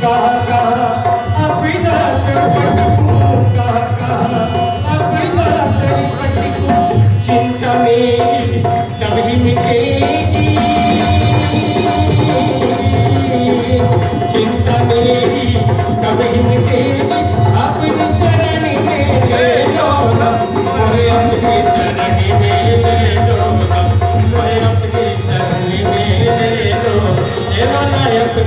कहा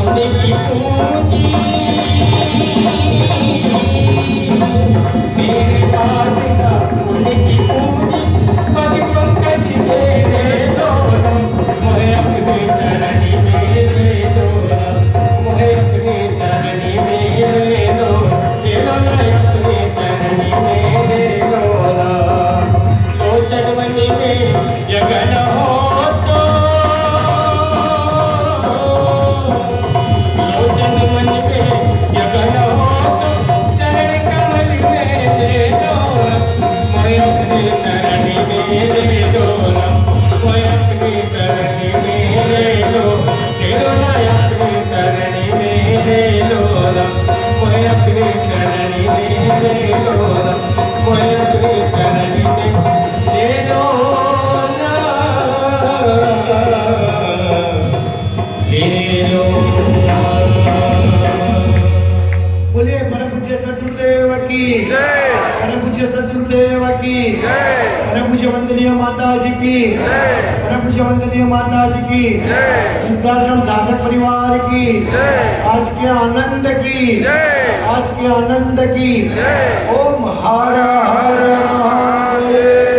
ज़िंदगी पूंजी plan. परम पूज्य सदगुरुदेव की। परम पूज्य सदगुरुदेव की। परम पूज्य वंदनीय माता जी की। परम पूज्य वंदनीय माता जी की। सिद्धाश्रम साधक परिवार की। आज के आनंद की। आज के आनंद की। ओम हर हर महादेव।